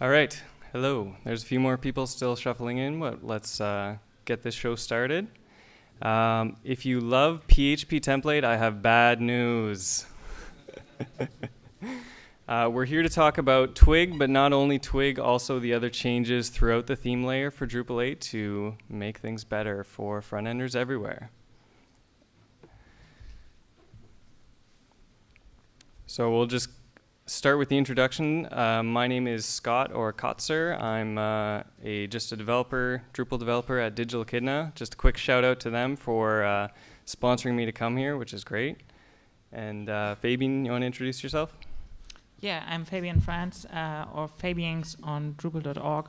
All right. Hello. There's a few more people still shuffling in, but let's uh, get this show started. Um, if you love PHP template, I have bad news. uh, we're here to talk about Twig, but not only Twig, also the other changes throughout the theme layer for Drupal 8 to make things better for front enders everywhere. So we'll just start with the introduction. Uh, my name is Scott or Cottser. I'm uh, a just a developer, Drupal developer at Digital Echidna. Just a quick shout out to them for uh, sponsoring me to come here, which is great. And uh, Fabian, you want to introduce yourself? Yeah, I'm Fabian Franz, uh, or Fabianx on Drupal.org.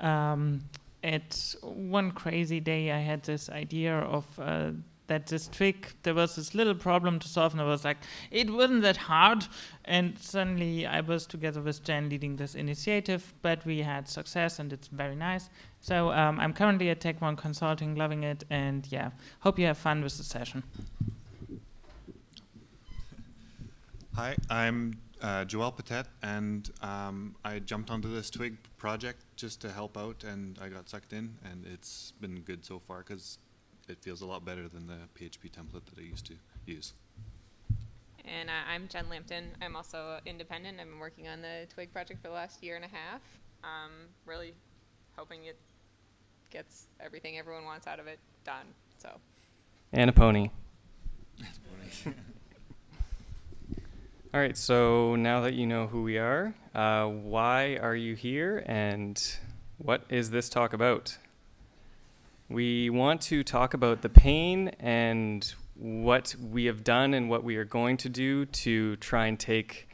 Um, it's one crazy day. I had this idea of uh, that this trick, there was this little problem to solve, and I was like, it wasn't that hard. And suddenly I was together with Jen leading this initiative, but we had success, and it's very nice. So um, I'm currently at Tag1 Consulting, loving it, and yeah, hope you have fun with the session. Hi, I'm uh, Joel Pittet, and um, I jumped onto this Twig project just to help out, and I got sucked in, and it's been good so far because it feels a lot better than the PHP template that I used to use. And uh, I'm Jen Lampton. I'm also independent. I've been working on the Twig project for the last year and a half. Um, really hoping it gets everything everyone wants out of it done. So. And a pony. All right, so now that you know who we are, uh, why are you here and what is this talk about? We want to talk about the pain and what we have done and what we are going to do to try and take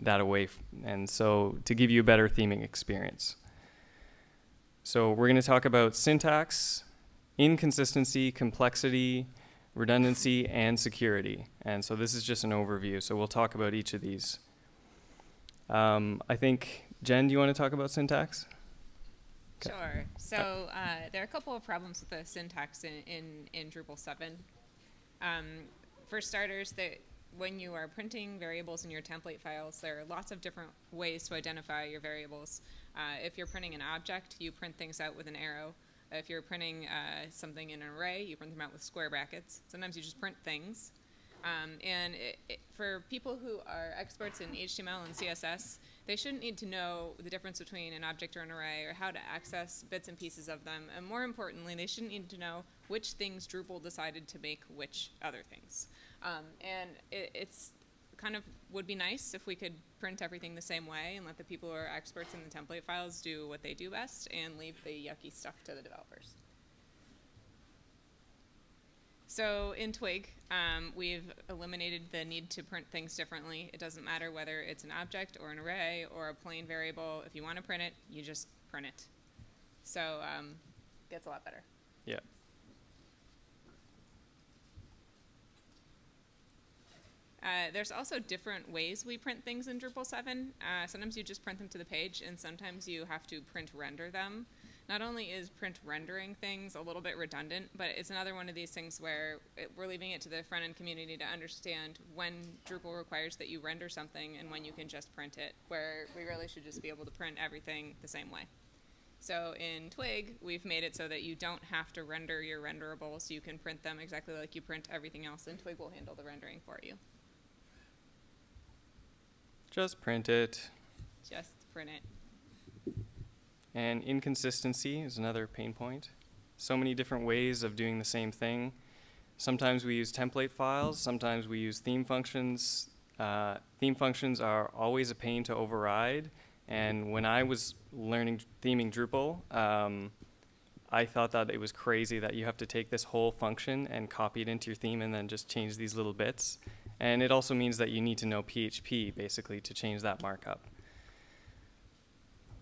that away, and so to give you a better theming experience. So we're going to talk about syntax, inconsistency, complexity, redundancy, and security. And so this is just an overview, so we'll talk about each of these. Um, I think, Jen, do you want to talk about syntax? Sure. So uh, there are a couple of problems with the syntax in, in, in Drupal 7. Um, for starters, that when you are printing variables in your template files, there are lots of different ways to identify your variables. Uh, if you're printing an object, you print things out with an arrow. If you're printing uh, something in an array, you print them out with square brackets. Sometimes you just print things. Um, and it, it, for people who are experts in HTML and CSS, they shouldn't need to know the difference between an object or an array or how to access bits and pieces of them. And more importantly, they shouldn't need to know which things Drupal decided to make which other things. Um, and it, it's kind of would be nice if we could print everything the same way and let the people who are experts in the template files do what they do best and leave the yucky stuff to the developers. So in Twig, um, we've eliminated the need to print things differently. It doesn't matter whether it's an object or an array or a plain variable. If you want to print it, you just print it. So um, it gets a lot better. Yeah. Uh, there's also different ways we print things in Drupal 7. Uh, sometimes you just print them to the page, and sometimes you have to print render them not only is print rendering things a little bit redundant, but it's another one of these things where it, we're leaving it to the front end community to understand when Drupal requires that you render something and when you can just print it, where we really should just be able to print everything the same way. So in Twig, we've made it so that you don't have to render your renderables. You can print them exactly like you print everything else, and Twig will handle the rendering for you. Just print it. Just print it. And inconsistency is another pain point. So many different ways of doing the same thing. Sometimes we use template files, sometimes we use theme functions. Uh, theme functions are always a pain to override. And when I was learning theming Drupal, um, I thought that it was crazy that you have to take this whole function and copy it into your theme and then just change these little bits. And it also means that you need to know PHP basically to change that markup.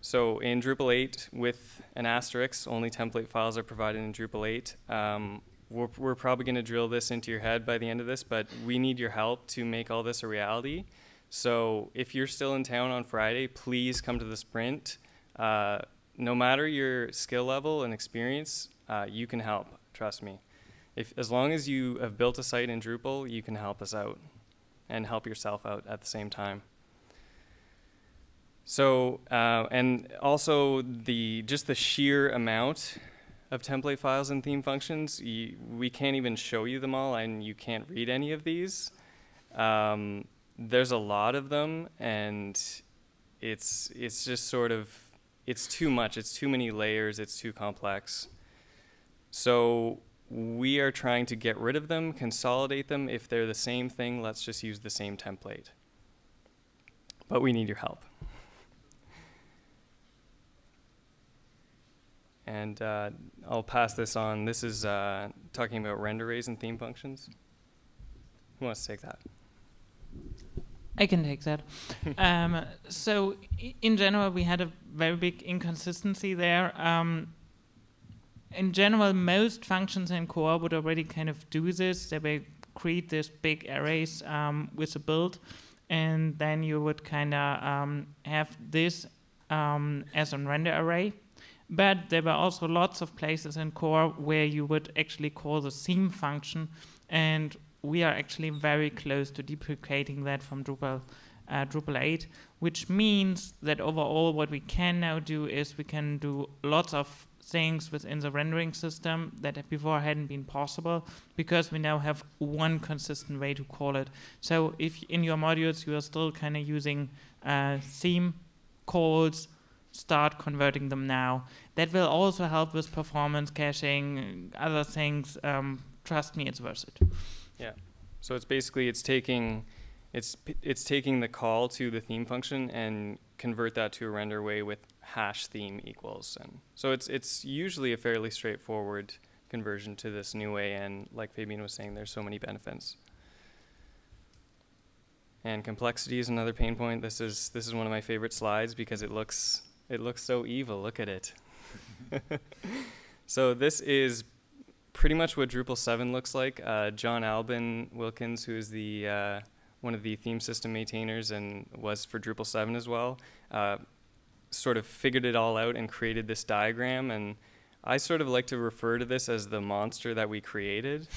So in Drupal 8, with an asterisk, only template files are provided in Drupal 8. Um, we're, we're, probably going to drill this into your head by the end of this, but we need your help to make all this a reality. So if you're still in town on Friday, please come to the sprint. Uh, no matter your skill level and experience, uh, you can help. Trust me. If, as long as you have built a site in Drupal, you can help us out and help yourself out at the same time. So, uh, and also the just the sheer amount of template files and theme functions, you, we can't even show you them all, and you can't read any of these. Um, there's a lot of them, and it's it's just sort of it's too much. It's too many layers. It's too complex. So we are trying to get rid of them, consolidate them. If they're the same thing, let's just use the same template. But we need your help. And uh, I'll pass this on. This is uh, talking about render arrays and theme functions. Who wants to take that? I can take that. um, so, in general, we had a very big inconsistency there. Um, in general, most functions in core would already kind of do this. They would create this big arrays um, with a build, and then you would kind of um, have this um, as a render array. But there were also lots of places in core where you would actually call the theme function, and we are actually very close to deprecating that from Drupal uh, Drupal 8, which means that overall what we can now do is we can do lots of things within the rendering system that before hadn't been possible because we now have one consistent way to call it. So if in your modules you are still kind of using uh, theme calls, start converting them now. That will also help with performance caching, other things. Um, trust me, it's worth it. Yeah. So it's basically it's taking it's it's taking the call to the theme function and convert that to a render way with hash theme equals and so it's it's usually a fairly straightforward conversion to this new way and like Fabian was saying there's so many benefits. And complexity is another pain point. This is this is one of my favorite slides because it looks it looks so evil. Look at it. so this is pretty much what Drupal 7 looks like. Uh, John Albin Wilkins, who is the uh, one of the theme system maintainers and was for Drupal 7 as well, uh, sort of figured it all out and created this diagram. And I sort of like to refer to this as the monster that we created.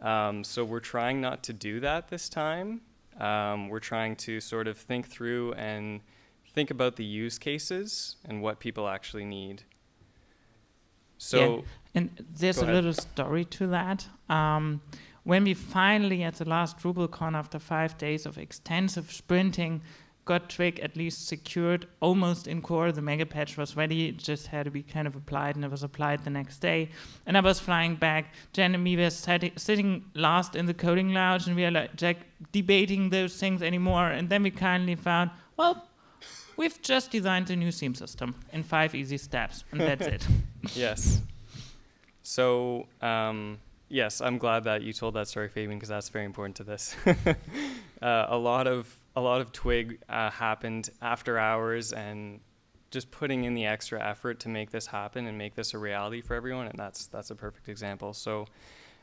Um, so we're trying not to do that this time. Um, we're trying to sort of think through and think about the use cases and what people actually need. So, yeah. and there's a ahead. little story to that. Um, when we finally, at the last DrupalCon, after five days of extensive sprinting, got Twig at least secured almost in core. The mega patch was ready, it just had to be kind of applied, and it was applied the next day. And I was flying back. Jen and me were sitting last in the coding lounge, and we are like Jack, debating those things anymore. And then we kindly found, well, we've just designed a new theme system in five easy steps, and that's it. yes. So, um, yes, I'm glad that you told that story, Fabian, because that's very important to this. uh, a lot of a lot of Twig uh, happened after hours, and just putting in the extra effort to make this happen and make this a reality for everyone, and that's that's a perfect example. So,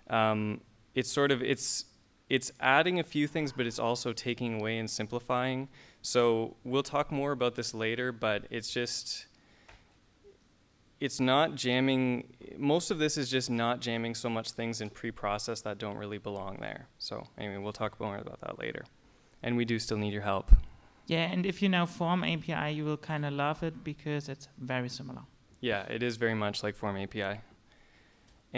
um, it's sort of it's it's adding a few things, but it's also taking away and simplifying. So we'll talk more about this later, but it's just it's not jamming most of this is just not jamming so much things in pre-process that don't really belong there. So anyway we'll talk more about that later. And we do still need your help. Yeah, and if you know Form API, you will kind of love it because it's very similar. yeah it is very much like form api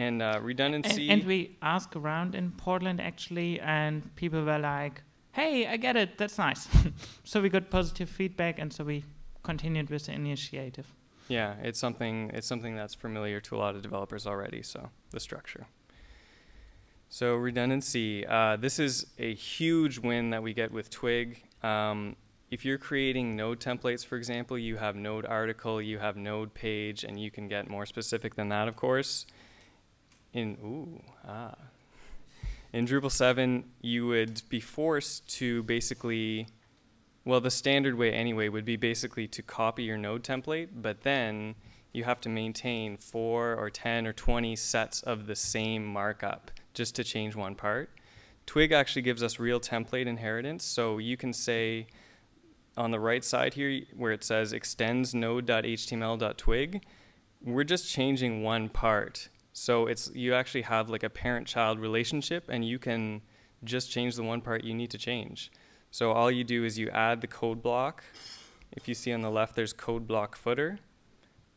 and uh, And, redundancy and we asked around in Portland actually, and people were like, "Hey, I get it. That's nice." so we got positive feedback, and so we continued with the initiative. yeah it's something it's something that's familiar to a lot of developers already so the structure so redundancy uh, this is a huge win that we get with twig um, if you're creating node templates for example you have node article you have node page and you can get more specific than that of course in ooh ah in Drupal 7 you would be forced to basically well, the standard way anyway would be basically to copy your node template, but then you have to maintain four or 10 or 20 sets of the same markup just to change one part. Twig actually gives us real template inheritance, so you can say on the right side here where it says extends node.html.twig, we're just changing one part. So it's you actually have like a parent-child relationship and you can just change the one part you need to change. So all you do is you add the code block if you see on the left, there's code block footer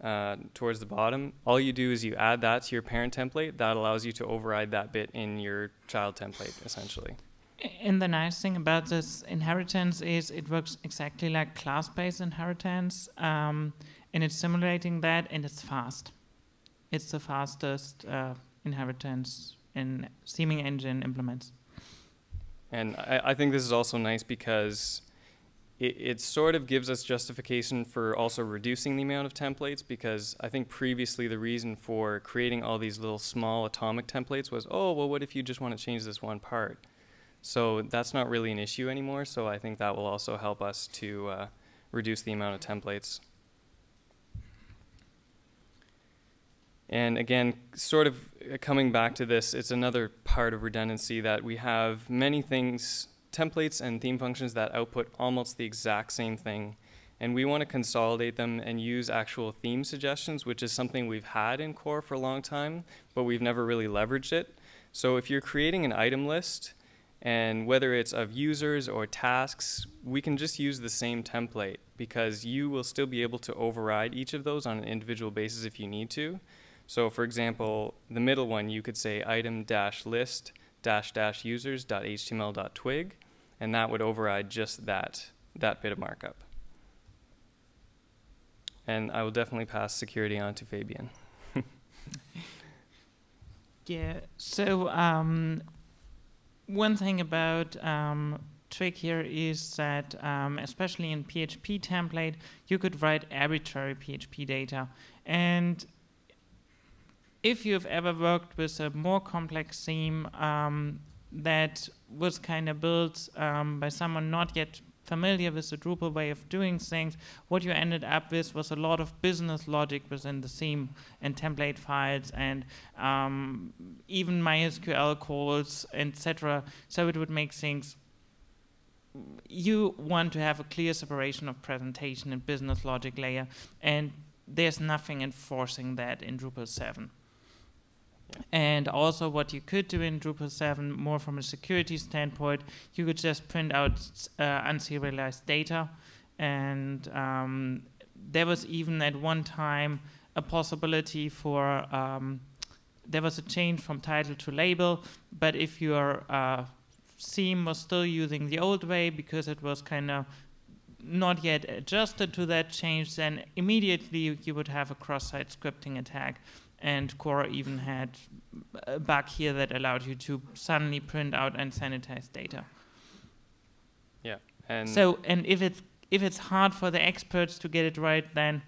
uh, towards the bottom. All you do is you add that to your parent template. That allows you to override that bit in your child template, essentially. And the nice thing about this inheritance is it works exactly like class-based inheritance, um, and it's simulating that, and it's fast. It's the fastest uh, inheritance in Theming Engine implements. And I, I think this is also nice because it, it sort of gives us justification for also reducing the amount of templates because I think previously the reason for creating all these little small atomic templates was, oh, well, what if you just want to change this one part? So that's not really an issue anymore. So I think that will also help us to uh, reduce the amount of templates. And again, sort of uh, coming back to this, it's another part of redundancy that we have many things, templates and theme functions that output almost the exact same thing. And we want to consolidate them and use actual theme suggestions, which is something we've had in core for a long time, but we've never really leveraged it. So if you're creating an item list, and whether it's of users or tasks, we can just use the same template because you will still be able to override each of those on an individual basis if you need to. So for example, the middle one, you could say item dash list dash dash users dot html dot twig, and that would override just that, that bit of markup. And I will definitely pass security on to Fabian. yeah, so um, one thing about um, Twig here is that, um, especially in PHP template, you could write arbitrary PHP data. And if you've ever worked with a more complex theme um, that was kind of built um, by someone not yet familiar with the Drupal way of doing things, what you ended up with was a lot of business logic within the theme and template files and um, even MySQL calls, etc. So it would make things you want to have a clear separation of presentation and business logic layer, and there's nothing enforcing that in Drupal 7. And also what you could do in Drupal 7, more from a security standpoint, you could just print out uh, unserialized data. And um, there was even at one time a possibility for, um, there was a change from title to label, but if your uh, theme was still using the old way because it was kind of not yet adjusted to that change, then immediately you would have a cross-site scripting attack and Core even had a bug here that allowed you to suddenly print out and sanitize data. Yeah, and so and if it's if it's hard for the experts to get it right, then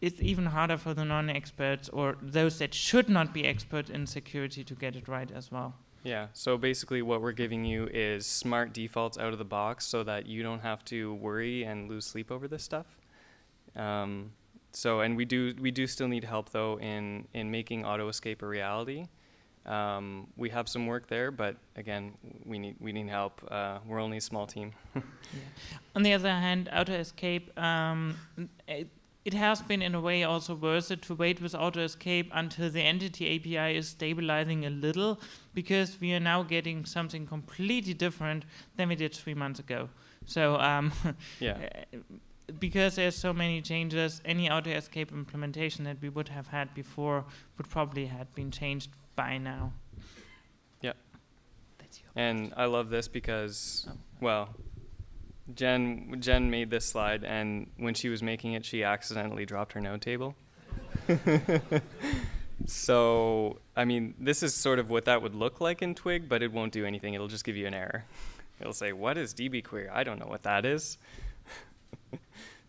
it's even harder for the non-experts or those that should not be expert in security to get it right as well. Yeah, so basically what we're giving you is smart defaults out of the box so that you don't have to worry and lose sleep over this stuff. Um, so and we do we do still need help though in in making auto escape a reality. Um, we have some work there, but again, we need we need help. Uh, we're only a small team. yeah. On the other hand, auto escape. Um, it, it has been in a way also worth it to wait with auto escape until the entity API is stabilizing a little because we are now getting something completely different than we did three months ago. So um, yeah. Because there's so many changes, any auto escape implementation that we would have had before would probably have been changed by now. Yeah. And I love this because, oh. well, Jen Jen made this slide, and when she was making it, she accidentally dropped her node table. so, I mean, this is sort of what that would look like in Twig, but it won't do anything. It'll just give you an error. It'll say, "What is dbquery? I don't know what that is."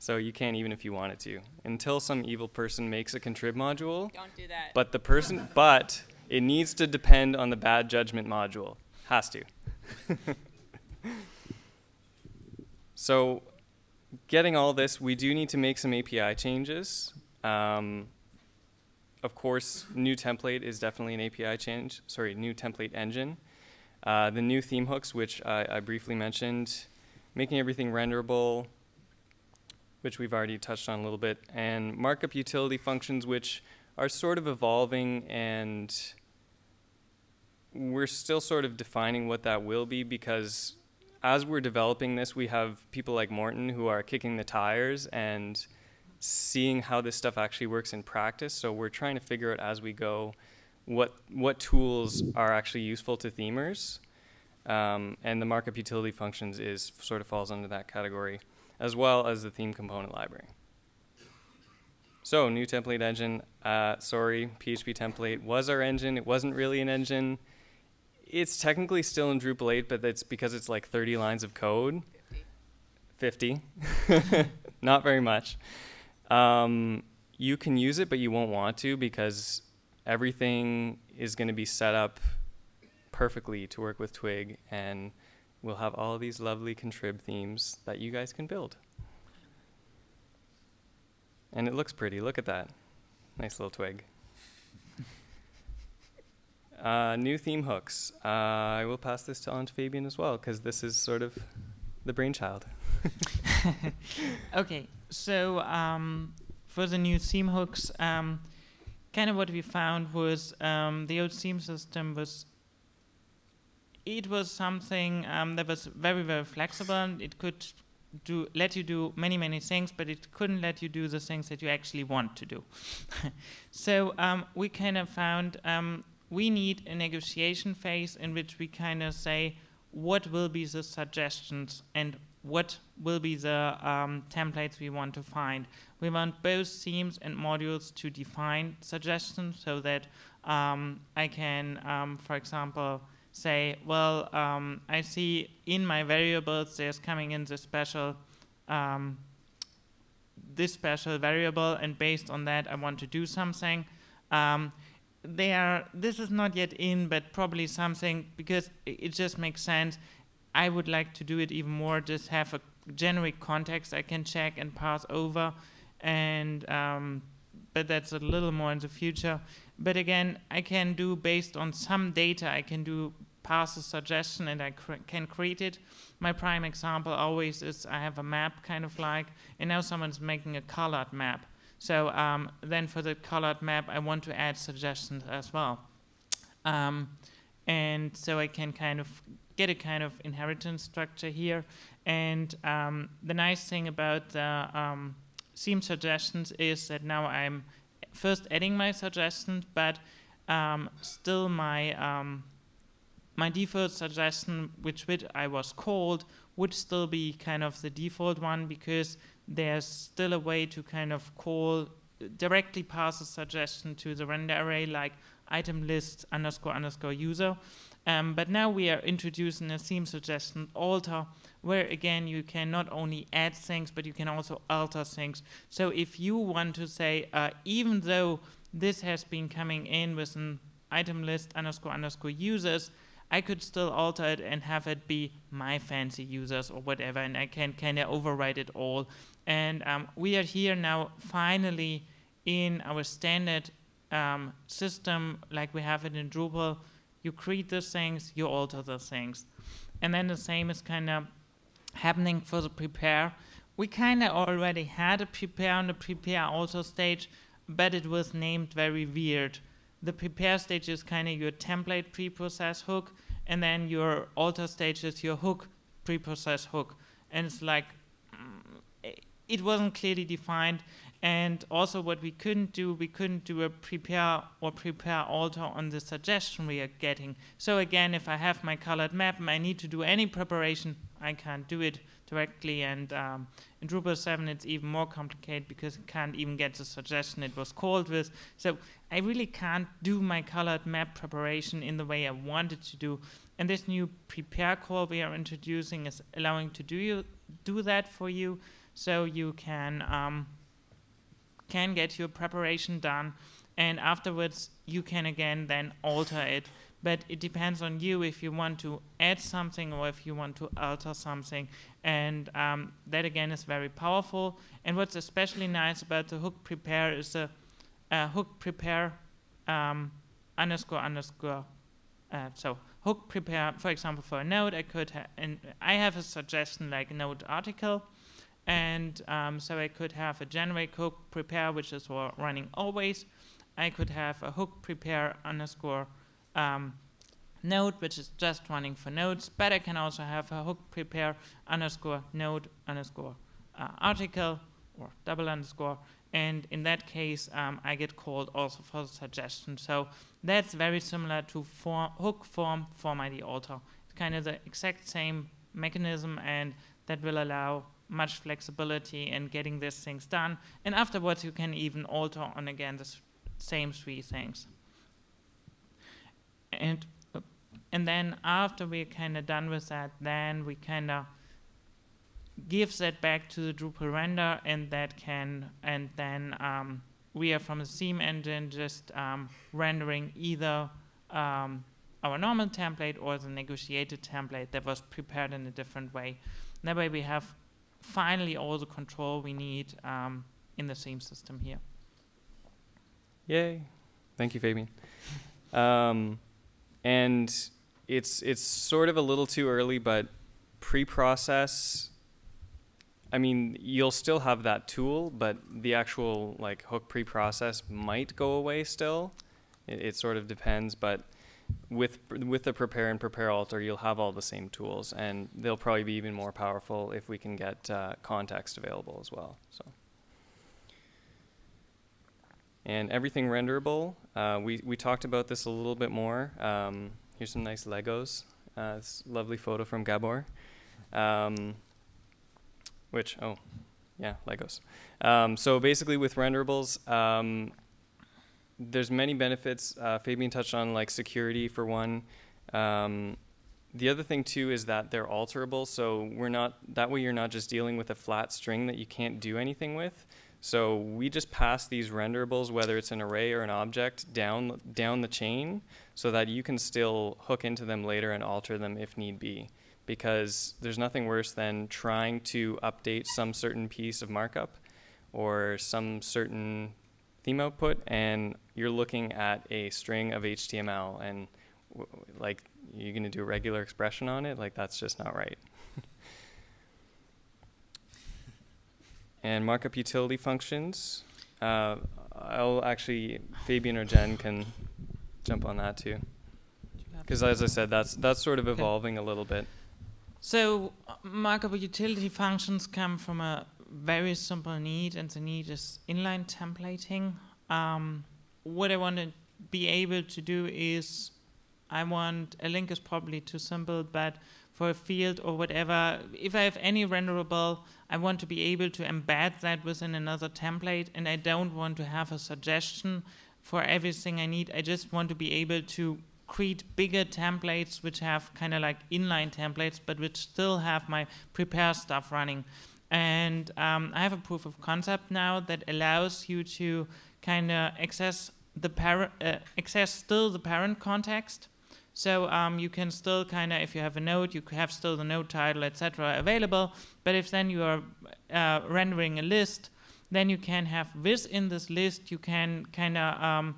so you can't even if you wanted to until some evil person makes a contrib module. Don't do that. But the person, but it needs to depend on the bad judgment module. Has to. so getting all this, we do need to make some API changes. Um, of course, new template is definitely an API change. Sorry, new template engine. Uh, the new theme hooks, which I, I briefly mentioned, making everything renderable, which we've already touched on a little bit, and markup utility functions, which are sort of evolving and we're still sort of defining what that will be because as we're developing this, we have people like Morten who are kicking the tires and seeing how this stuff actually works in practice. So we're trying to figure out as we go what what tools are actually useful to themers. Um, and the markup utility functions is sort of falls under that category, as well as the theme component library. So new template engine. Uh, sorry, PHP template was our engine. It wasn't really an engine. It's technically still in Drupal 8, but it's because it's like 30 lines of code. 50. Not very much. Um, you can use it, but you won't want to because everything is going to be set up perfectly to work with Twig, and we'll have all these lovely contrib themes that you guys can build. And it looks pretty. Look at that. Nice little twig. Uh, new theme hooks. Uh, I will pass this to, on to Fabian as well, because this is sort of the brainchild. okay, so um, for the new theme hooks, um, kind of what we found was um, the old theme system was it was something um, that was very very flexible. And it could do let you do many many things, but it couldn't let you do the things that you actually want to do. so um, we kind of found um, we need a negotiation phase in which we kind of say what will be the suggestions and what will be the um, templates we want to find. We want both themes and modules to define suggestions so that um, I can, um, for example, say, well, um, I see in my variables there's coming in this special um, this special variable, and based on that, I want to do something. Um, they are. This is not yet in, but probably something because it just makes sense. I would like to do it even more. Just have a generic context I can check and pass over, and um, but that's a little more in the future. But again, I can do based on some data, I can do pass a suggestion and I can create it. My prime example always is I have a map kind of like, and now someone's making a colored map. So um, then for the colored map, I want to add suggestions as well. Um, and so I can kind of get a kind of inheritance structure here. And um, the nice thing about the um, theme suggestions is that now I'm first adding my suggestions, but um, still my um, my default suggestion, which which I was called, would still be kind of the default one because there's still a way to kind of call directly pass a suggestion to the render array like item list underscore underscore user. Um, but now we are introducing a theme suggestion alter, where again you can not only add things, but you can also alter things. So if you want to say, uh, even though this has been coming in with an item list underscore underscore users, I could still alter it and have it be my fancy users or whatever, and I can kind of override it all. And um, we are here now finally in our standard um, system, like we have it in Drupal. You create those things, you alter those things. And then the same is kind of happening for the prepare. We kind of already had a prepare on the prepare alter stage, but it was named very weird. The prepare stage is kind of your template preprocess hook, and then your alter stage is your hook preprocess hook. And it's like, mm, it wasn't clearly defined. And also what we couldn't do, we couldn't do a prepare or prepare alter on the suggestion we are getting. So again, if I have my colored map and I need to do any preparation, I can't do it directly. And um, in Drupal 7, it's even more complicated because it can't even get the suggestion it was called with. So I really can't do my colored map preparation in the way I wanted to do. And this new prepare call we are introducing is allowing to do you do that for you, so you can um, can get your preparation done, and afterwards you can again then alter it but it depends on you if you want to add something or if you want to alter something. And um, that again is very powerful. And what's especially nice about the hook prepare is the uh, hook prepare um, underscore underscore. Uh, so hook prepare, for example, for a node, I could and I have a suggestion like node article. And um, so I could have a generate hook prepare, which is for running always. I could have a hook prepare underscore um, node, which is just running for nodes, but I can also have a hook prepare underscore node underscore uh, article or double underscore. And in that case, um, I get called also for the suggestion. So that's very similar to form, hook form form ID alter. It's kind of the exact same mechanism, and that will allow much flexibility in getting these things done. And afterwards, you can even alter on again the same three things. And and then after we're kind of done with that, then we kind of give that back to the Drupal render, and that can and then um, we are from the theme engine just um, rendering either um, our normal template or the negotiated template that was prepared in a different way. That way we have finally all the control we need um, in the same system here. Yay. Thank you, Fabian. Um, and it's it's sort of a little too early, but pre-process. I mean, you'll still have that tool, but the actual like hook pre-process might go away still. It, it sort of depends, but with with the prepare and prepare alter, you'll have all the same tools, and they'll probably be even more powerful if we can get uh, context available as well. So. And everything renderable, uh, we, we talked about this a little bit more. Um, here's some nice Legos. Uh, this lovely photo from Gabor. Um, which, oh, yeah, Legos. Um, so basically with renderables, um, there's many benefits. Uh, Fabian touched on like security for one. Um, the other thing too is that they're alterable, so we're not that way. You're not just dealing with a flat string that you can't do anything with. So we just pass these renderables, whether it's an array or an object, down down the chain, so that you can still hook into them later and alter them if need be. Because there's nothing worse than trying to update some certain piece of markup or some certain theme output and you're looking at a string of HTML and like you're going to do a regular expression on it? Like that's just not right. And markup utility functions uh, I'll actually Fabian or Jen can jump on that too. Because as I said that's that's sort of evolving okay. a little bit. So uh, markup utility functions come from a very simple need, and the need is inline templating. Um, what I want to be able to do is, I want a link is probably too simple, but for a field or whatever, if I have any renderable, I want to be able to embed that within another template, and I don't want to have a suggestion for everything I need. I just want to be able to create bigger templates which have kind of like inline templates, but which still have my prepare stuff running. And um, I have a proof of concept now that allows you to kind of access the parent, uh, access still the parent context. So um, you can still kind of, if you have a node, you have still the node title, etc., available. But if then you are uh, rendering a list, then you can have within this list, you can kind of um,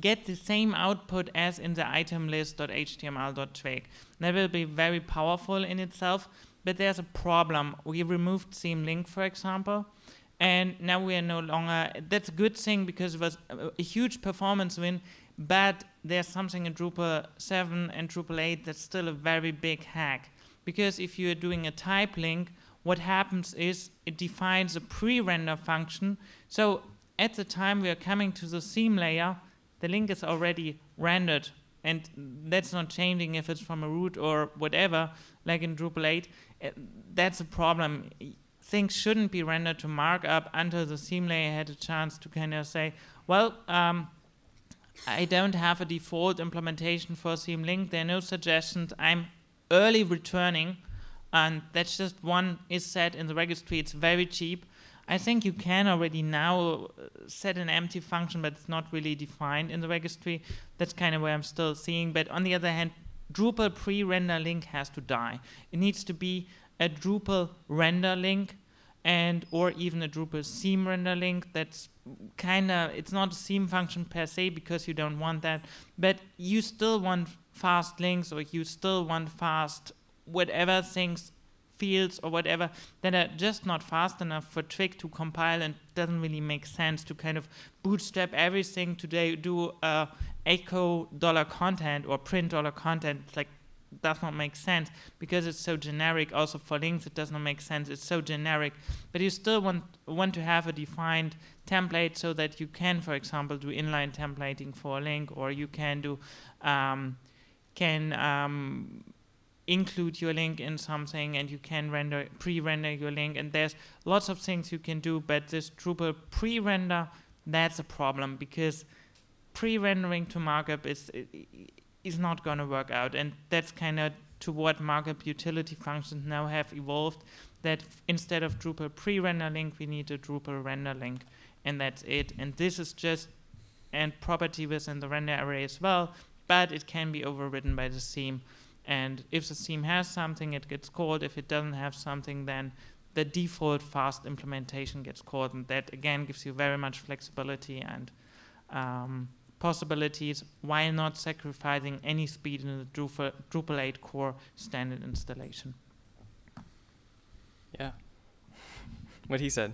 get the same output as in the item list.html.twig. That will be very powerful in itself but there's a problem. We removed theme link, for example, and now we are no longer. That's a good thing because it was a, a huge performance win, but there's something in Drupal 7 and Drupal 8 that's still a very big hack. Because if you're doing a type link, what happens is it defines a pre-render function. So at the time we are coming to the theme layer, the link is already rendered and that's not changing if it's from a root or whatever, like in Drupal 8. That's a problem. Things shouldn't be rendered to markup until the theme layer had a chance to kind of say, well, um, I don't have a default implementation for theme link. There are no suggestions. I'm early returning, and that's just one is set in the registry. It's very cheap. I think you can already now uh, set an empty function, but it's not really defined in the registry. That's kind of where I'm still seeing. But on the other hand, Drupal pre-render link has to die. It needs to be a Drupal render link and or even a Drupal theme render link that's kind of it's not a theme function per se because you don't want that but you still want fast links or you still want fast whatever things fields or whatever that are just not fast enough for Twig to compile and doesn't really make sense to kind of bootstrap everything today, do uh, echo dollar content or print dollar content. like does not make sense because it's so generic. Also for links, it does not make sense. It's so generic, but you still want want to have a defined template so that you can, for example, do inline templating for a link, or you can do um, can um, include your link in something, and you can render pre-render your link. And there's lots of things you can do, but this Drupal pre-render that's a problem because pre-rendering to markup is is not going to work out. And that's kind of to what markup utility functions now have evolved, that instead of Drupal pre-render link, we need a Drupal render link. And that's it. And this is just and property within the render array as well, but it can be overridden by the theme. And if the theme has something, it gets called. If it doesn't have something, then the default fast implementation gets called. And that, again, gives you very much flexibility and um, possibilities while not sacrificing any speed in the Drupal, Drupal 8 core standard installation. Yeah. what he said.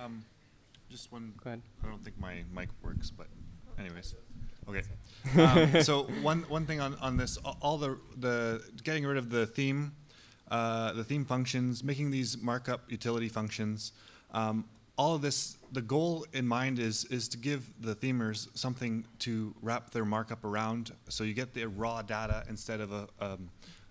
um, just one. Go ahead. I don't think my mic works, but anyways. Okay. Um, so one one thing on on this, all the the getting rid of the theme, uh, the theme functions, making these markup utility functions. Um, all of this, the goal in mind is is to give the themers something to wrap their markup around, so you get the raw data instead of a, um,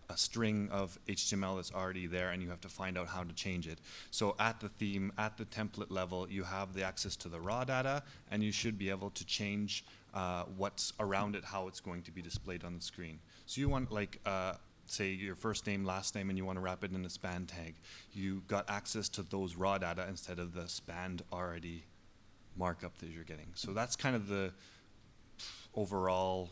a string of HTML that's already there, and you have to find out how to change it. So at the theme, at the template level, you have the access to the raw data, and you should be able to change uh, what's around it, how it's going to be displayed on the screen. So you want like uh, say your first name, last name, and you want to wrap it in a span tag, you got access to those raw data instead of the spanned already markup that you're getting. So that's kind of the overall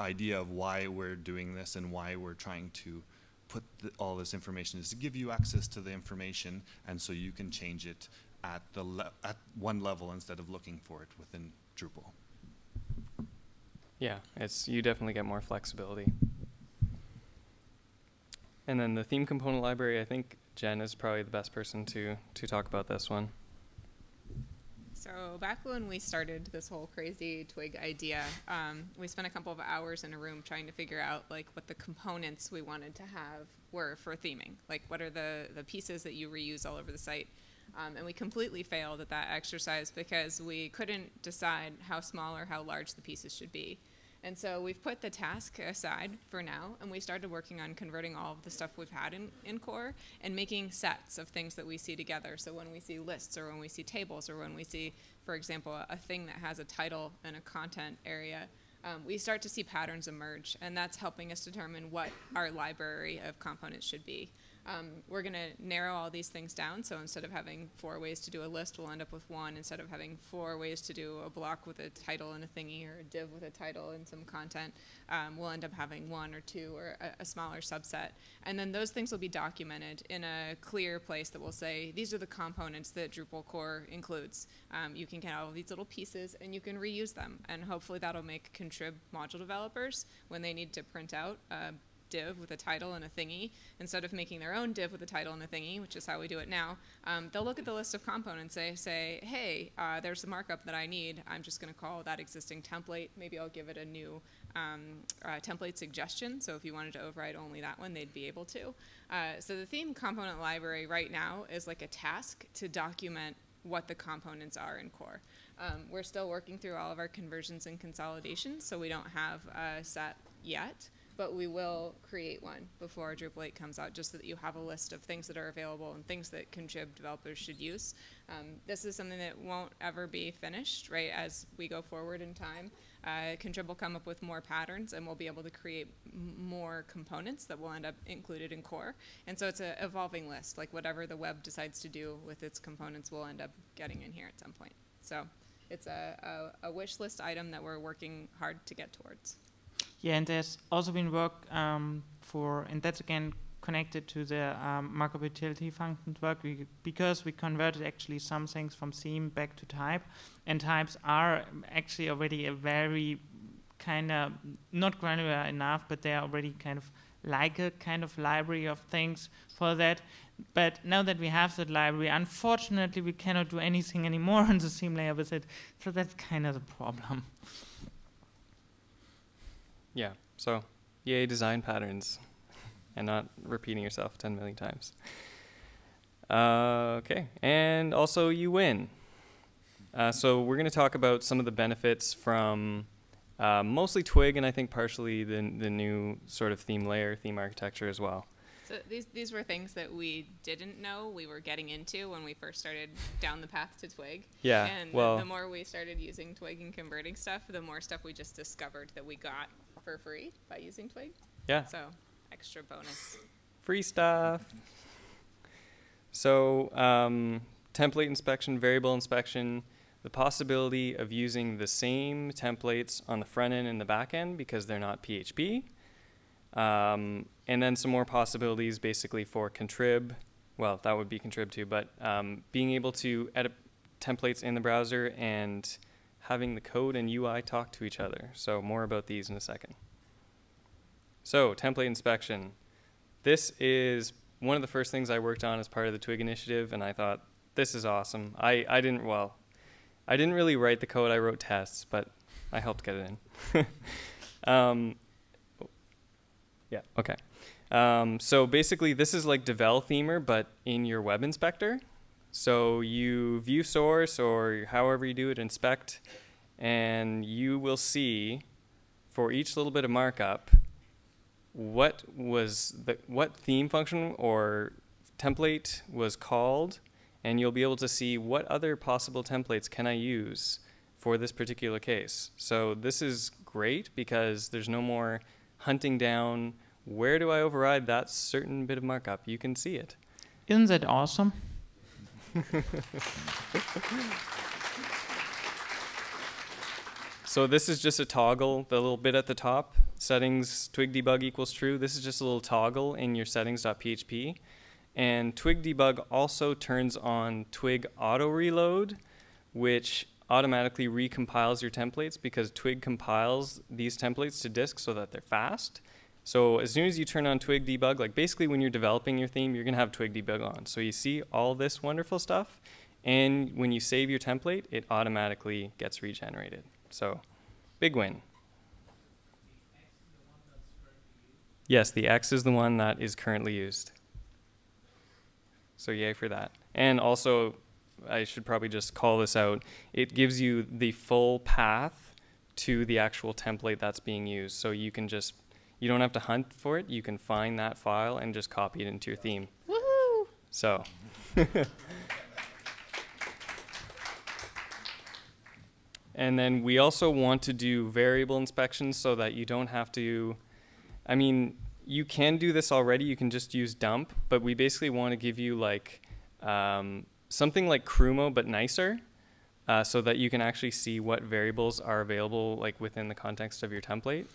idea of why we're doing this and why we're trying to put the, all this information is to give you access to the information and so you can change it at the at one level instead of looking for it within Drupal. Yeah, it's you definitely get more flexibility. And then the theme component library, I think Jen is probably the best person to, to talk about this one. So back when we started this whole crazy twig idea, um, we spent a couple of hours in a room trying to figure out like what the components we wanted to have were for theming. Like what are the, the pieces that you reuse all over the site. Um, and we completely failed at that exercise because we couldn't decide how small or how large the pieces should be. And so we've put the task aside for now, and we started working on converting all of the stuff we've had in, in core and making sets of things that we see together. So when we see lists, or when we see tables, or when we see, for example, a, a thing that has a title and a content area, um, we start to see patterns emerge, and that's helping us determine what our library of components should be. Um, we're going to narrow all these things down. So instead of having four ways to do a list, we'll end up with one. Instead of having four ways to do a block with a title and a thingy, or a div with a title and some content, um, we'll end up having one or two or a, a, smaller subset. And then those things will be documented in a clear place that will say, these are the components that Drupal core includes. Um, you can get all these little pieces and you can reuse them. And hopefully that'll make contrib module developers, when they need to print out uh, div with a title and a thingy, instead of making their own div with a title and a thingy, which is how we do it now, um, they'll look at the list of components. They say, hey, uh, there's a markup that I need. I'm just going to call that existing template. Maybe I'll give it a new um, uh, template suggestion. So if you wanted to override only that one, they'd be able to. Uh, so the theme component library right now is like a task to document what the components are in core. Um, we're still working through all of our conversions and consolidations, so we don't have a set yet but we will create one before Drupal 8 comes out, just so that you have a list of things that are available and things that Contrib developers should use. Um, this is something that won't ever be finished, right? As we go forward in time, uh, Contrib will come up with more patterns, and we'll be able to create more components that will end up included in core. And so it's an evolving list. Like whatever the web decides to do with its components, will end up getting in here at some point. So it's a, a, a wish list item that we're working hard to get towards. Yeah, and there's also been work um, for, and that's again connected to the um, markup utility functions work we, because we converted actually some things from theme back to type, and types are actually already a very kind of not granular enough, but they are already kind of like a kind of library of things for that. But now that we have that library, unfortunately, we cannot do anything anymore on the theme layer with it. So that's kind of the problem. Yeah. So, yay, design patterns and not repeating yourself 10 million times. Uh, okay. And also, you win. Uh, so, we're going to talk about some of the benefits from uh, mostly Twig and I think partially the, the new sort of theme layer, theme architecture as well. So these these were things that we didn't know we were getting into when we first started down the path to Twig. Yeah. And well, the, the more we started using Twig and converting stuff, the more stuff we just discovered that we got for free by using Twig. yeah. So extra bonus. free stuff. So, um, template inspection, variable inspection, the possibility of using the same templates on the front end and the back end because they're not PHP. Um, and then some more possibilities basically for contrib. Well, that would be contrib too, but um, being able to edit templates in the browser and having the code and UI talk to each other. So, more about these in a second. So, template inspection. This is one of the first things I worked on as part of the Twig initiative, and I thought, this is awesome. I, I didn't, well, I didn't really write the code, I wrote tests, but I helped get it in. um, yeah, okay. Um, so basically, this is like Devel Themer, but in your web inspector. So you view source or however you do it, inspect, and you will see for each little bit of markup what was the what theme function or template was called and you'll be able to see what other possible templates can I use for this particular case. So this is great because there's no more hunting down where do I override that certain bit of markup. You can see it. Isn't that awesome? So this is just a toggle, the little bit at the top, settings twig debug equals true. This is just a little toggle in your settings.php. And twig debug also turns on twig auto reload, which automatically recompiles your templates because twig compiles these templates to disk so that they're fast. So as soon as you turn on twig debug, like basically when you're developing your theme, you're gonna have twig debug on. So you see all this wonderful stuff, and when you save your template, it automatically gets regenerated. So, big win. Yes, the X is the one that is currently used. So, yay for that. And also, I should probably just call this out. It gives you the full path to the actual template that's being used. So, you can just, you don't have to hunt for it. You can find that file and just copy it into your theme. Woohoo! So, and then we also want to do variable inspections so that you don't have to, I mean, you can do this already. You can just use dump, but we basically want to give you like um, something like Krumo but nicer, uh, so that you can actually see what variables are available like within the context of your template.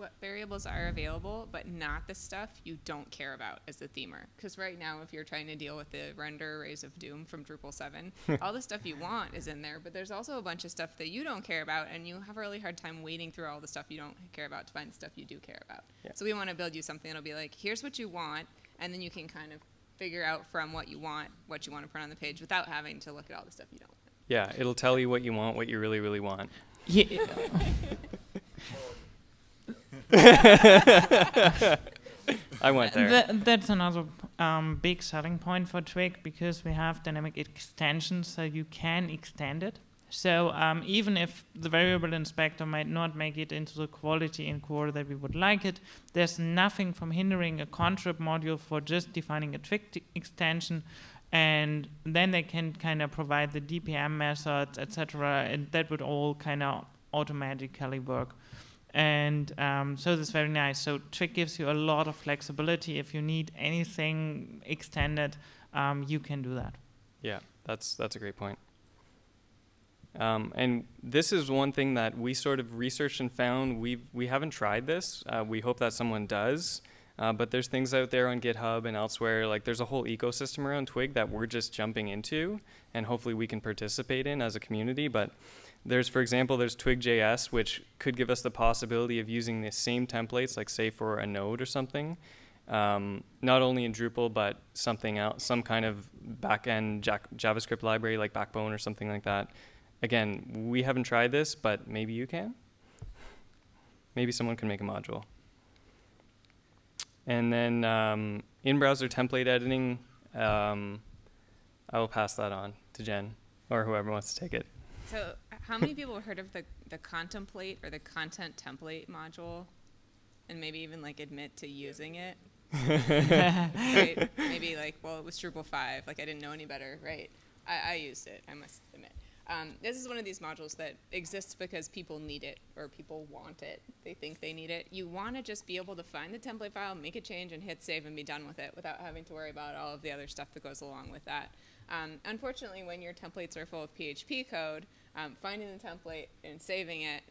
What variables are available, but not the stuff you don't care about as a themer. Because right now, if you're trying to deal with the render arrays of Doom from Drupal 7, all the stuff you want is in there, but there's also a bunch of stuff that you don't care about, and you have a really hard time wading through all the stuff you don't care about to find the stuff you do care about. Yeah. So we want to build you something that'll be like, here's what you want, and then you can kind of figure out from what you want what you want to print on the page without having to look at all the stuff you don't want. Yeah, it'll tell you what you want, what you really, really want. Yeah. I went there. That, that's another um, big selling point for Twig because we have dynamic extensions, so you can extend it. So um, even if the variable inspector might not make it into the quality in core that we would like it, there's nothing from hindering a contrib module for just defining a Twig extension, and then they can kind of provide the DPM methods, etc., and that would all kind of automatically work and um, so that's very nice. So Twig gives you a lot of flexibility. If you need anything extended, um, you can do that. Yeah, that's that's a great point. Um, and this is one thing that we sort of researched and found. We we haven't tried this. Uh, we hope that someone does. Uh, but there's things out there on GitHub and elsewhere. Like there's a whole ecosystem around Twig that we're just jumping into, and hopefully we can participate in as a community. But there's, for example, there's Twig.js, which could give us the possibility of using the same templates, like say for a node or something, um, not only in Drupal but something else, some kind of backend JavaScript library like Backbone or something like that. Again, we haven't tried this, but maybe you can. Maybe someone can make a module. And then um, in-browser template editing, um, I will pass that on to Jen or whoever wants to take it. So, how many people have heard of the, the contemplate or the content template module? And maybe even like admit to using it? right? Maybe like, well, it was Drupal 5. Like, I didn't know any better, right? I, I used it, I must admit. Um, this is one of these modules that exists because people need it or people want it. They think they need it. You want to just be able to find the template file, make a change, and hit save and be done with it without having to worry about all of the other stuff that goes along with that. Um, unfortunately, when your templates are full of PHP code, um, finding the template and saving it,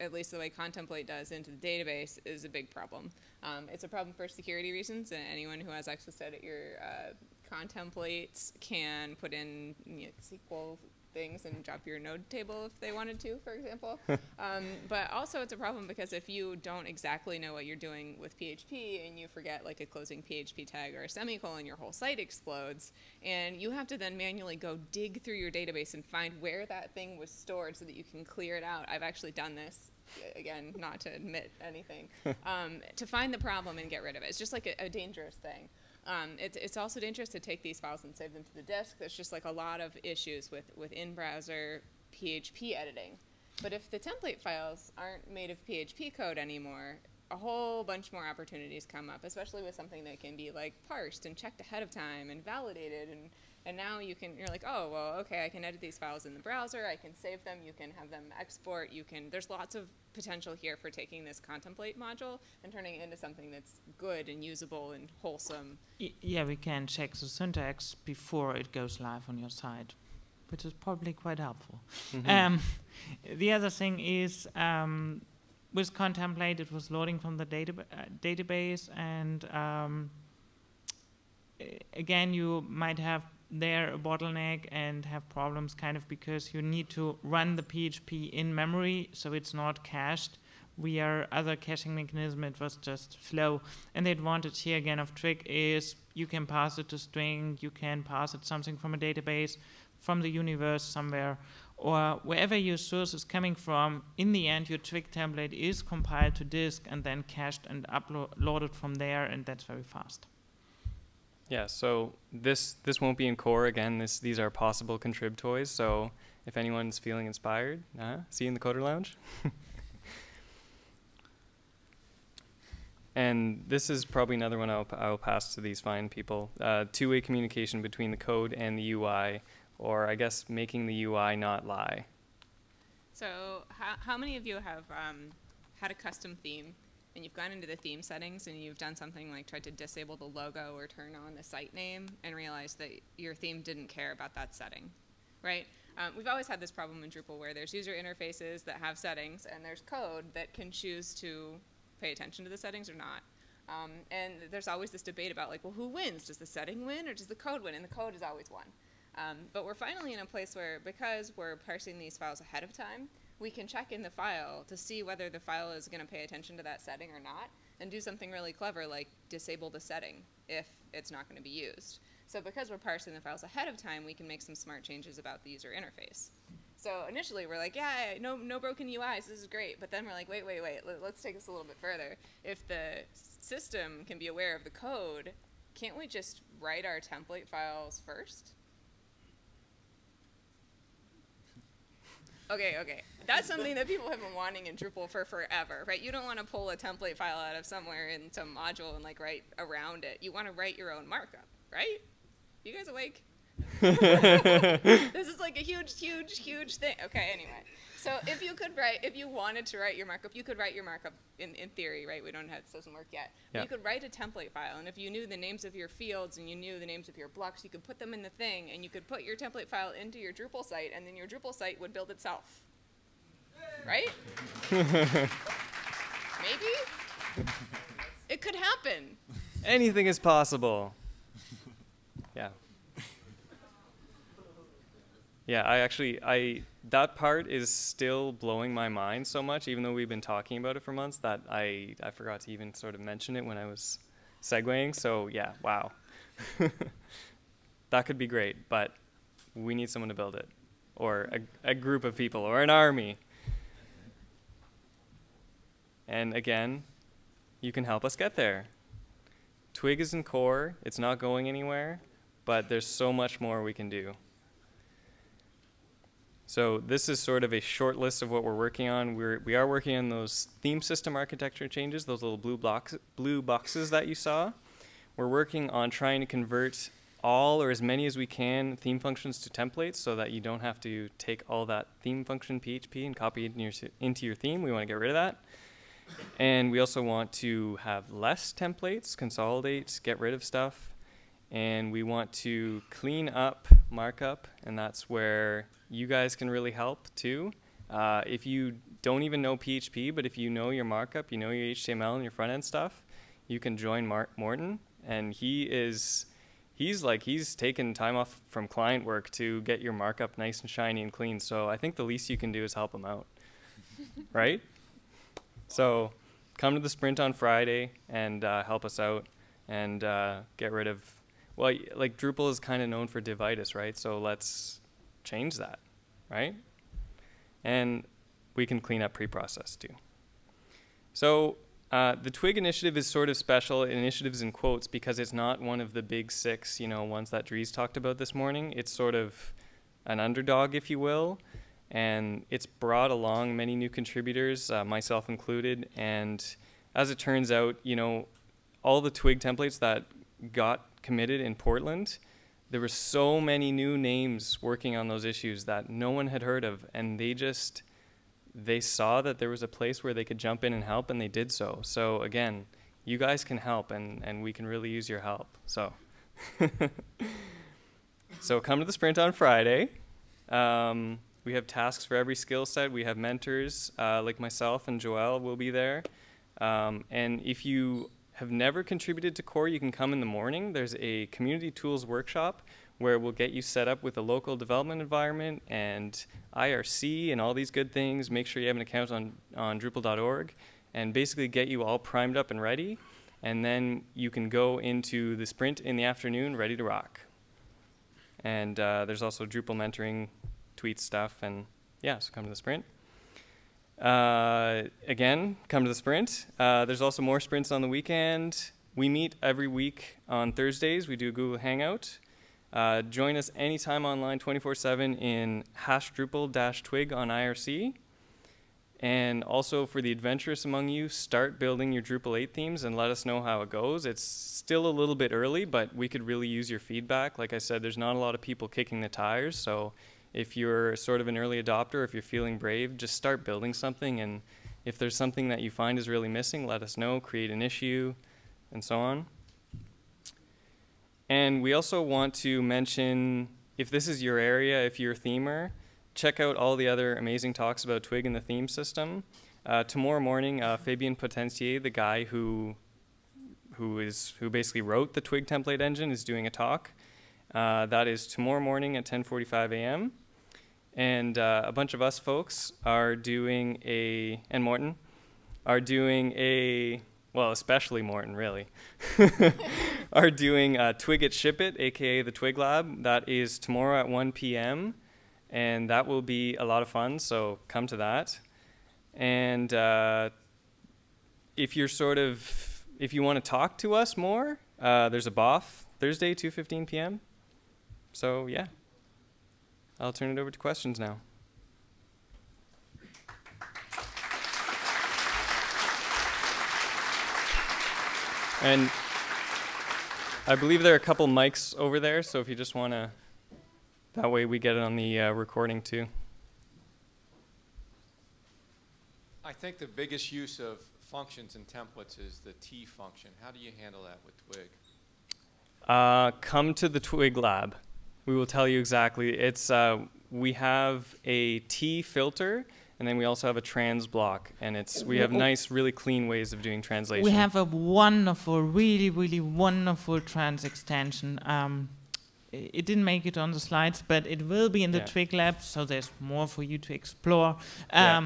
at least the way Contemplate does, into the database is a big problem. Um, it's a problem for security reasons, and anyone who has access to it, your uh, contemplates can put in you know, SQL things and drop your node table if they wanted to, for example. um, but also it's a problem because if you don't exactly know what you're doing with PHP and you forget like a closing PHP tag or a semicolon, your whole site explodes. And you have to then manually go dig through your database and find where that thing was stored so that you can clear it out. I've actually done this again, not to admit anything, um, to find the problem and get rid of it. It's just like a, a dangerous thing. Um, it's, it's also dangerous to take these files and save them to the disk. There's just like a lot of issues with, with in-browser PHP editing. But if the template files aren't made of PHP code anymore, a whole bunch more opportunities come up, especially with something that can be like parsed and checked ahead of time and validated and and now you can, you're like, oh, well, okay, I can edit these files in the browser, I can save them, you can have them export, you can, there's lots of potential here for taking this contemplate module and turning it into something that's good and usable and wholesome. Y yeah, we can check the syntax before it goes live on your site, which is probably quite helpful. Mm -hmm. um, the other thing is, um, with contemplate, it was loading from the data uh, database, and um, again, you might have there a bottleneck and have problems kind of because you need to run the PHP in memory so it's not cached. Via other caching mechanism it was just slow and the advantage here again of Twig is you can pass it to string you can pass it something from a database from the universe somewhere or wherever your source is coming from in the end your Twig template is compiled to disk and then cached and uploaded from there and that's very fast yeah, so this this won't be in core again. This these are possible contrib toys. So if anyone's feeling inspired, uh, see you in the Coder Lounge. and this is probably another one I'll, I'll pass to these fine people. Uh, two-way communication between the code and the UI, or I guess making the UI not lie. So how, how many of you have um, had a custom theme and you've gone into the theme settings and you've done something like tried to disable the logo or turn on the site name and realized that your theme didn't care about that setting, right? Um, we've always had this problem in Drupal where there's user interfaces that have settings and there's code that can choose to pay attention to the settings or not. Um, and there's always this debate about like, well, who wins? Does the setting win or does the code win? And the code is always won. Um, but we're finally in a place where, because we're parsing these files ahead of time, we can check in the file to see whether the file is going to pay attention to that setting or not and do something really clever like disable the setting if it's not going to be used. So because we're parsing the files ahead of time, we can make some smart changes about the user interface. So initially we're like, yeah, no, no broken UIs, this is great. But then we're like, wait, wait, wait, let's take this a little bit further. If the system can be aware of the code, can't we just write our template files first? Okay, okay. That's something that people have been wanting in Drupal for forever, right? You don't want to pull a template file out of somewhere in some module and like write around it. You want to write your own markup, right? You guys awake? this is like a huge, huge, huge thing. Okay, anyway. So if you could write, if you wanted to write your markup, you could write your markup in, in theory, right? We don't have, this doesn't work yet. Yeah. You could write a template file, and if you knew the names of your fields and you knew the names of your blocks, you could put them in the thing, and you could put your template file into your Drupal site, and then your Drupal site would build itself. Right? Maybe? It could happen. Anything is possible. Yeah. Yeah, I actually I that part is still blowing my mind so much, even though we've been talking about it for months, that I I forgot to even sort of mention it when I was segueing. So yeah, wow. that could be great, but we need someone to build it. Or a, a group of people or an army. And again, you can help us get there. Twig is in core, it's not going anywhere, but there's so much more we can do. So this is sort of a short list of what we're working on. We're, we are working on those theme system architecture changes, those little blue blocks, blue boxes that you saw. We're working on trying to convert all or as many as we can theme functions to templates so that you don't have to take all that theme function PHP and copy it in your, into your theme. We want to get rid of that. And we also want to have less templates, consolidate, get rid of stuff. And we want to clean up markup, and that's where you guys can really help too. Uh, if you don't even know PHP, but if you know your markup, you know your HTML and your front end stuff, you can join Mar Morten, and he is he's like he's taken time off from client work to get your markup nice and shiny and clean. So I think the least you can do is help him out, right? So come to the sprint on Friday and uh, help us out and uh, get rid of. Well, like Drupal is kind of known for divitis, right? So let's change that, right? And we can clean up pre-process too. So uh, the Twig initiative is sort of special, initiatives in quotes, because it's not one of the big six, you know, ones that Dries talked about this morning. It's sort of an underdog, if you will, and it's brought along many new contributors, uh, myself included. And as it turns out, you know, all the Twig templates that got committed in Portland, there were so many new names working on those issues that no one had heard of, and they just they saw that there was a place where they could jump in and help, and they did so. So again, you guys can help, and, and we can really use your help. So, so come to the sprint on Friday. Um, we have tasks for every skill set. We have mentors uh, like myself and Joel will be there. Um, and if you have never contributed to core, you can come in the morning. There's a community tools workshop where we'll get you set up with a local development environment and IRC and all these good things. Make sure you have an account on, on Drupal.org and basically get you all primed up and ready. And then you can go into the sprint in the afternoon ready to rock. And uh, there's also Drupal mentoring, tweet stuff, and yeah, so come to the sprint. Uh, again, come to the sprint. Uh, there's also more sprints on the weekend. We meet every week on Thursdays. We do a Google Hangout. Uh, join us anytime online 24 7 in hash Drupal twig on IRC. And also for the adventurous among you, start building your Drupal 8 themes and let us know how it goes. It's still a little bit early, but we could really use your feedback. Like I said, there's not a lot of people kicking the tires. So if you're sort of an early adopter, if you're feeling brave, just start building something. And if there's something that you find is really missing, let us know, create an issue, and so on. And we also want to mention if this is your area, if you're a themer, check out all the other amazing talks about Twig and the theme system. Uh, tomorrow morning, uh, Fabien Potencier, the guy who who is who basically wrote the Twig template engine, is doing a talk. Uh, that is tomorrow morning at 10:45 a.m. And uh, a bunch of us folks are doing a and Morten, are doing a well, especially Morten, really, are doing uh, Twig It Ship It, aka the Twig Lab. That is tomorrow at 1 p.m., and that will be a lot of fun, so come to that. And uh, if you're sort of, if you want to talk to us more, uh, there's a BOF Thursday, 2.15 p.m. So, yeah, I'll turn it over to questions now. And I believe there are a couple mics over there, so if you just want to, that way we get it on the uh, recording too. I think the biggest use of functions and templates is the T function. How do you handle that with Twig? Uh, come to the Twig lab. We will tell you exactly. It's uh, we have a T filter, and then we also have a trans block, and it's we have nice, really clean ways of doing translation. We have a wonderful, really, really wonderful trans extension. Um, it didn't make it on the slides, but it will be in the Yeah. Twig lab, so there's more for you to explore. Yeah.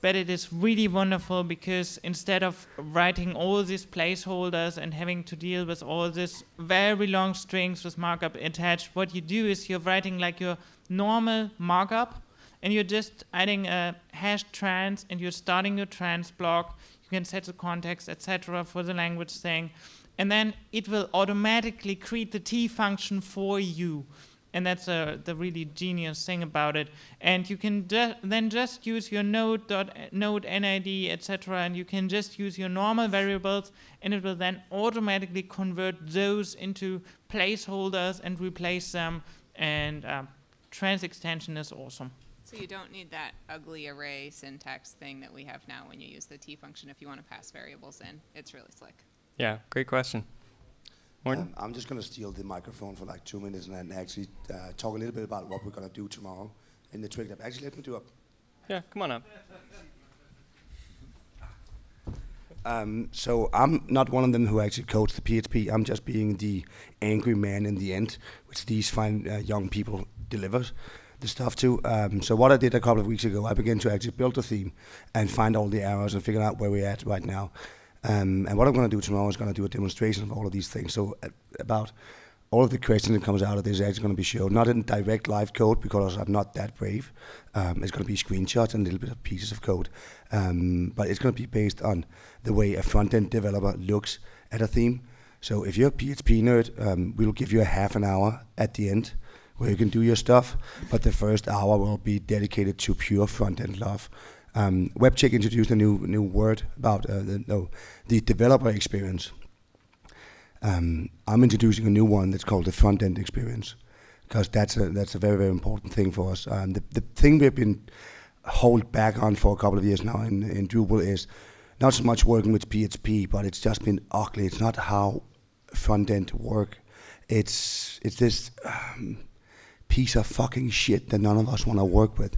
But it is really wonderful because instead of writing all these placeholders and having to deal with all these very long strings with markup attached, what you do is you're writing like your normal markup and you're just adding a hash trans and you're starting your trans block. You can set the context, etc., for the language thing, and then it will automatically create the T function for you. And that's uh, the really genius thing about it. And you can ju- then just use your node dot node NID etc. And you can just use your normal variables, and it will then automatically convert those into placeholders and replace them. And uh, trans extension is awesome. So you don't need that ugly array syntax thing that we have now when you use the T function if you want to pass variables in. It's really slick. Yeah, great question. Um, I'm just going to steal the microphone for like two minutes and then actually uh, talk a little bit about what we're going to do tomorrow in the Twig Lab. Actually, let me do a yeah, come on up. Um, so I'm not one of them who actually codes the PHP. I'm just being the angry man in the end, which these fine uh, young people deliver the stuff to. Um, so what I did a couple of weeks ago, I began to actually build a theme and find all the errors and figure out where we're at right now. Um, and what I'm going to do tomorrow is going to do a demonstration of all of these things. So uh, about all of the questions that comes out of this is going to be shown, not in direct live code because I'm not that brave. Um, it's going to be screenshots and a little bit of pieces of code. Um, but it's going to be based on the way a front-end developer looks at a theme. So if you're a PHP nerd, um, we'll give you a half an hour at the end where you can do your stuff. But the first hour will be dedicated to pure front-end love. Um, Webchick introduced a new new word about uh, the, no, the developer experience. Um, I'm introducing a new one that's called the front end experience because that's a that's a very very important thing for us. Um, the the thing we've been hold back on for a couple of years now in in Drupal is not so much working with PHP, but it's just been ugly. It's not how front end work. It's it's this um, piece of fucking shit that none of us want to work with.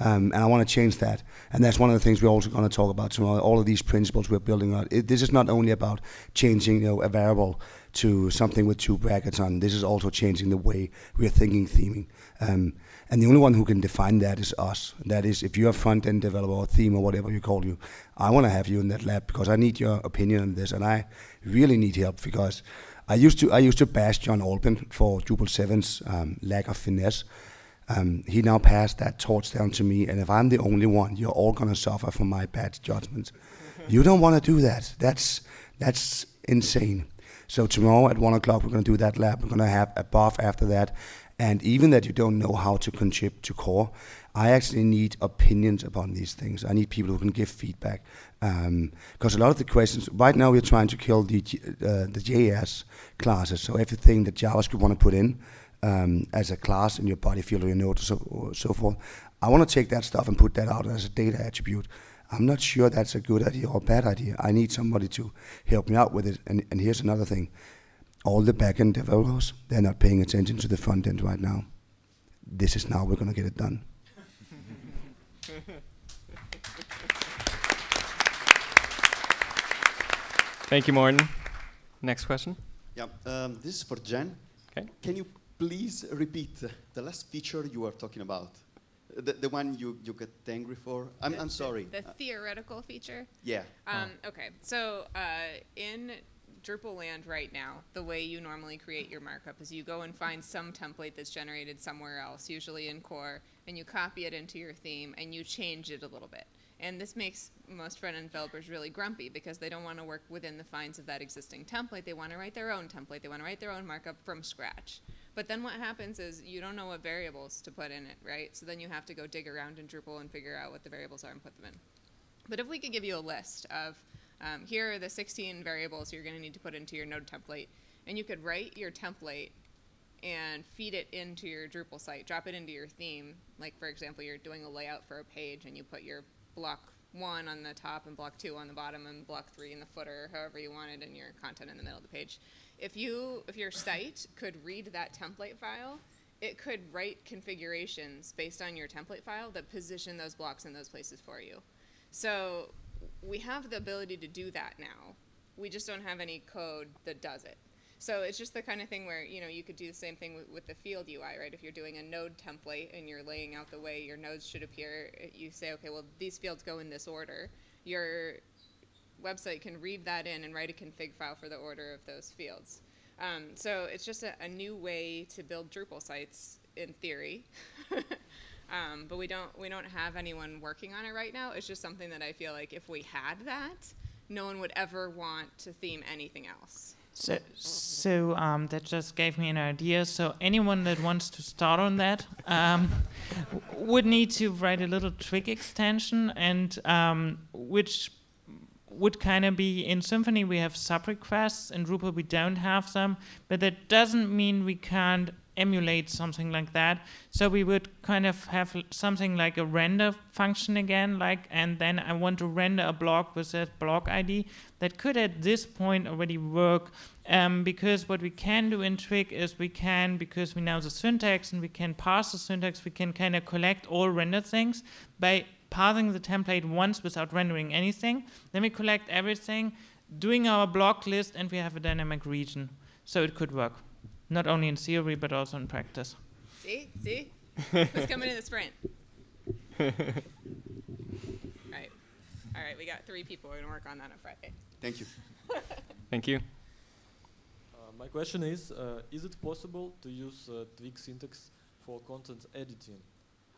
Um, and I want to change that. And that's one of the things we're also going to talk about tomorrow. All of these principles we're building on. It, this is not only about changing you know, a variable to something with two brackets on. This is also changing the way we're thinking theming. Um, and the only one who can define that is us. That is, if you're a front-end developer or theme or whatever you call you, I want to have you in that lab because I need your opinion on this, and I really need help because I used to I used to bash John Albin for Drupal 7's um, lack of finesse. Um, he now passed that torch down to me, and if I'm the only one, you're all gonna suffer from my bad judgments. you don't want to do that. That's that's insane. So tomorrow at one o'clock, we're gonna do that lab. We're gonna have a BOF after that, and even that you don't know how to contribute to core, I actually need opinions upon these things. I need people who can give feedback because a lot of the questions right now we're trying to kill the uh, the JS classes. So everything that JavaScript want to put in um, as a class in your body field or your node or so, or so forth. I want to take that stuff and put that out as a data attribute. I'm not sure that's a good idea or a bad idea. I need somebody to help me out with it. And, and here's another thing. All the backend developers, they're not paying attention to the front end right now. This is now we're going to get it done. Thank you, Morten. Next question. Yeah, um, this is for Jen. Okay. Can you please repeat the last feature you were talking about? The, the one you, you get angry for? I'm, I'm sorry. The Uh, theoretical feature. yeah. Um, okay, so uh, in Drupal land right now, the way you normally create your markup is you go and find some template that's generated somewhere else, usually in core, and you copy it into your theme and you change it a little bit. And this makes most front-end developers really grumpy because they don't want to work within the fines of that existing template. They want to write their own template. They want to write their own markup from scratch. But then what happens is you don't know what variables to put in it, right? So then you have to go dig around in Drupal and figure out what the variables are and put them in. But if we could give you a list of um, here are the 16 variables you're going to need to put into your node template, and you could write your template and feed it into your Drupal site, drop it into your theme. Like, for example, you're doing a layout for a page, and you put your block one on the top and block two on the bottom and block three in the footer, however you wanted, and your content in the middle of the page. If you, if your site could read that template file, it could write configurations based on your template file that position those blocks in those places for you. So we have the ability to do that now. We just don't have any code that does it. So it's just the kind of thing where you know you could do the same thing with, with the field UI, right? If you're doing a node template and you're laying out the way your nodes should appear, you say, okay, well these fields go in this order. Your website can read that in and write a config file for the order of those fields. Um, so it's just a, a, new way to build Drupal sites in theory. um, but we don't we don't have anyone working on it right now. It's just something that I feel like if we had that, no one would ever want to theme anything else. So, so um, that just gave me an idea. So anyone that wants to start on that um, would need to write a little Twig extension, and um, which would kind of be in Symfony we have sub requests, in Drupal we don't have them, but that doesn't mean we can't emulate something like that. So we would kind of have something like a render function again, like, and then I want to render a block with that block ID that could at this point already work. Um, because what we can do in Twig is we can, because we know the syntax and we can parse the syntax, we can kind of collect all render things by parsing the template once without rendering anything. Then we collect everything, doing our block list, and we have a dynamic region. So it could work, not only in theory, but also in practice. See? See? Who's coming in the sprint? All right. All right, we got three people. We're going to work on that on Friday. Thank you. Thank you. Uh, my question is, uh, is it possible to use uh, Twig syntax for content editing?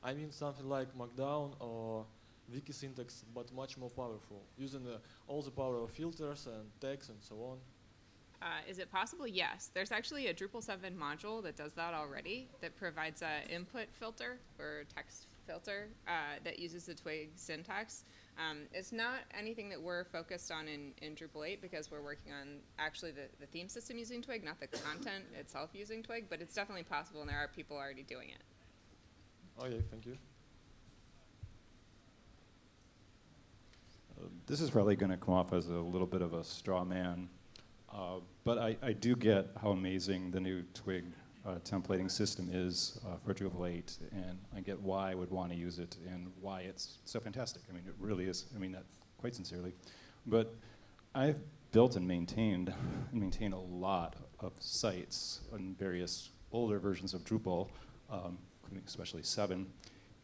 I mean something like Markdown or wiki syntax, but much more powerful, using all the power of filters and tags and so on. Uh, is it possible? Yes. There's actually a Drupal 7 module that does that already, that provides an input filter or text filter uh, that uses the Twig syntax. Um, it's not anything that we're focused on in, in Drupal 8 because we're working on actually the, the theme system using Twig, not the content itself using Twig, but it's definitely possible and there are people already doing it. Okay, thank you. Uh, this is probably going to come off as a little bit of a straw man, uh, but I, I, do get how amazing the new Twig uh, templating system is uh, for Drupal 8, and I get why I would want to use it and why it's so fantastic. I mean, it really is. I mean that quite sincerely. But I've built and maintained and maintained a lot of sites on various older versions of Drupal. Um, especially seven,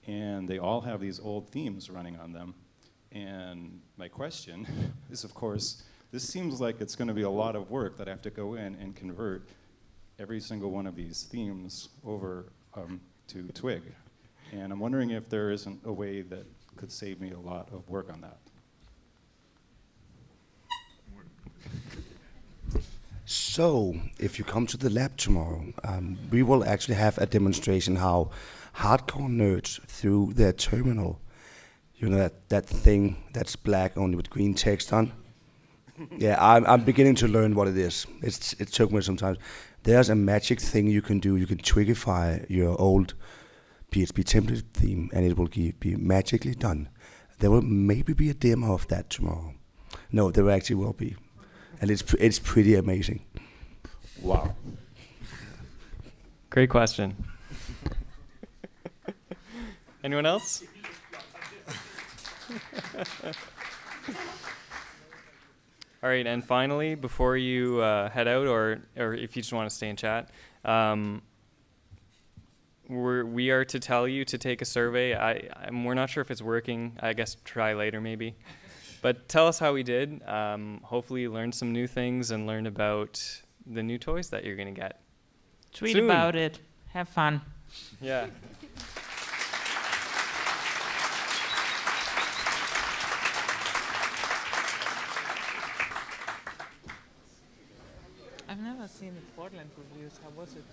and they all have these old themes running on them. And my question is, of course, this seems like it's going to be a lot of work that I have to go in and convert every single one of these themes over um, to Twig. And I'm wondering if there isn't a way that could save me a lot of work on that. So, if you come to the lab tomorrow, um, we will actually have a demonstration how hardcore nerds through their terminal, you know that, that thing that's black only with green text on. yeah, I'm, I'm beginning to learn what it is. It's, it took me some time. There's a magic thing you can do. You can twigify your old PHP template theme, and it will be magically done. There will maybe be a demo of that tomorrow. No, there actually will be and it's it's pretty amazing. Wow. Great question. Anyone else? All right, and finally, before you uh, head out, or or if you just want to stay and chat, um, we're we are to tell you to take a survey. I I'm, we're not sure if it's working. I guess try later maybe. But tell us how we did. Um, hopefully, you learned some new things and learned about the new toys that you're going to get. Tweet Soon. about it. Have fun. Yeah. I've never seen the Portland reviews. How was it?